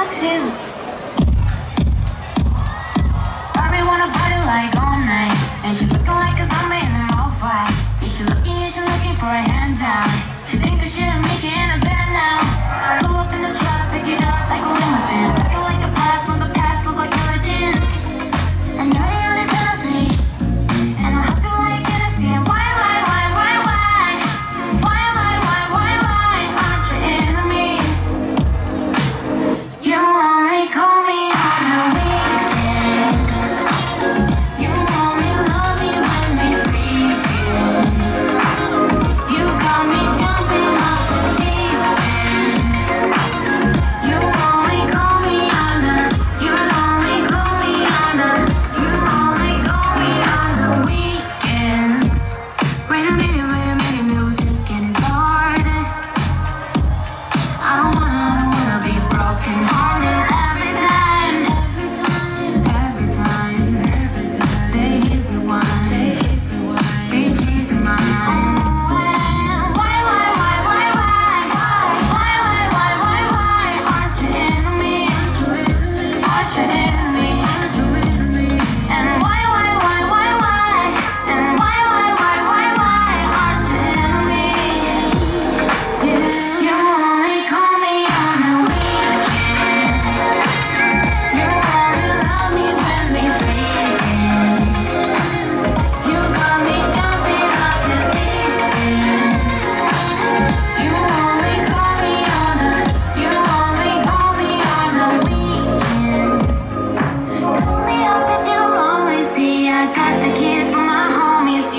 Maxim. Barbie wanna party like all night. And she looking like a zombie in an all fight Yeah, she looking, yeah, she looking for a handout? She think she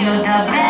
you're the best.